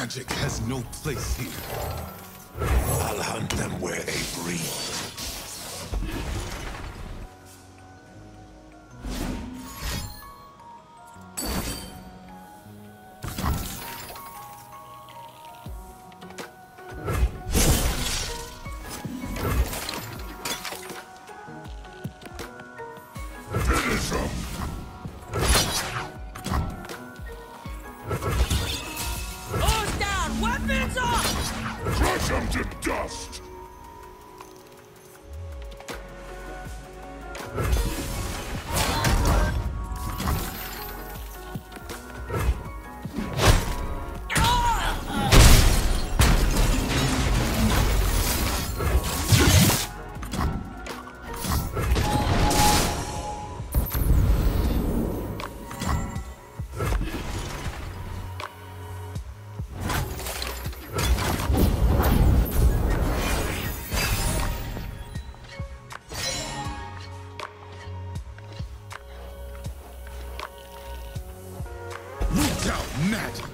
Magic has no place here. I'll hunt them where they breed. Magic!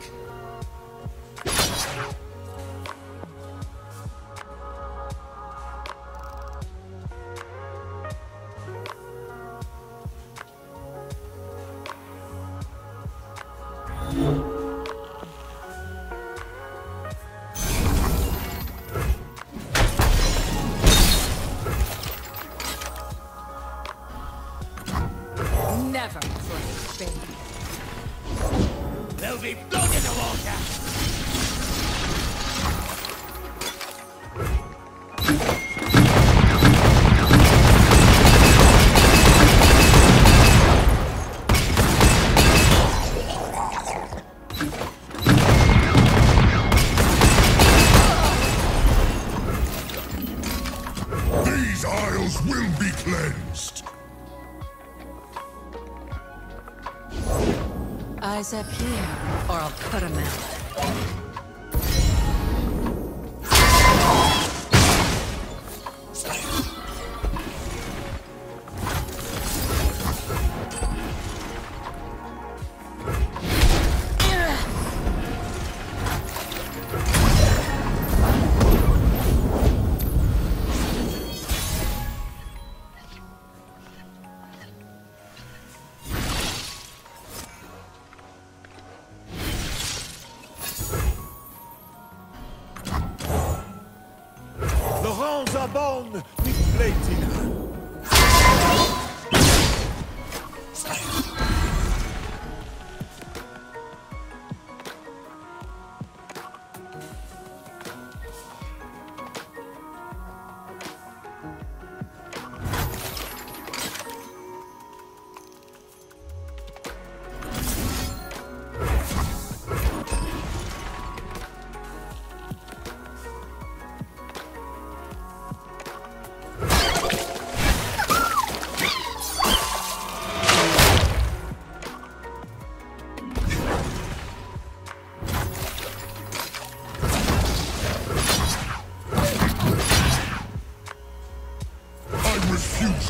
Never. There'll be Eyes up here, or I'll cut 'em out. Miles are.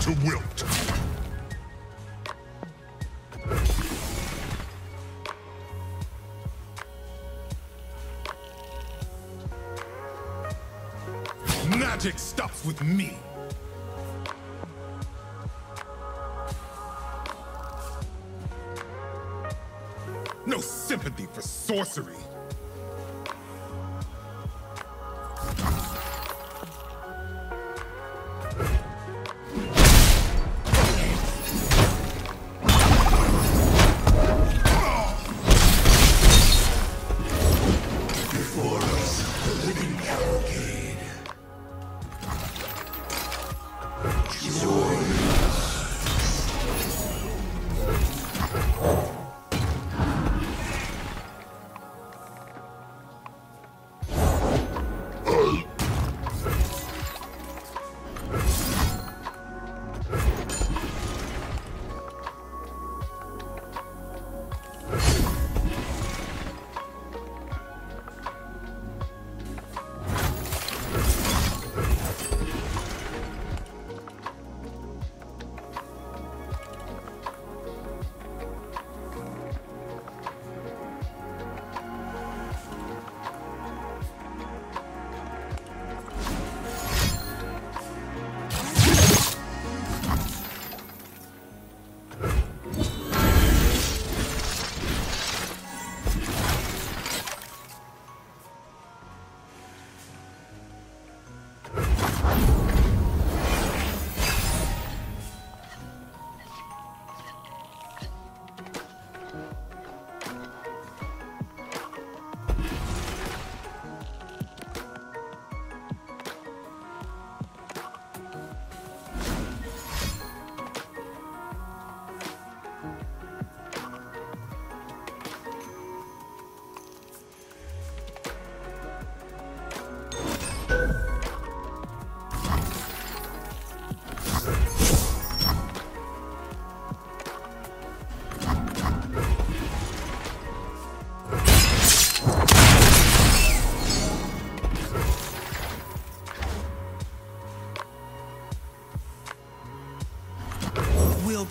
to wilt. Magic stops with me. No sympathy for sorcery.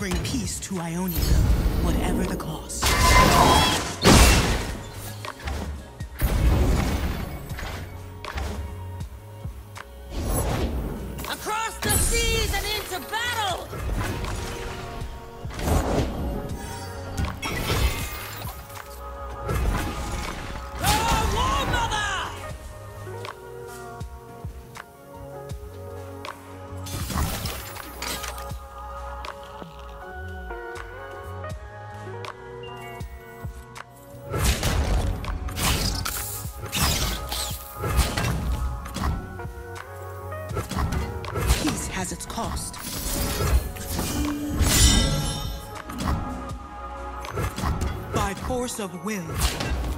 bring peace to Ionia. Peace has its cost. By force of will.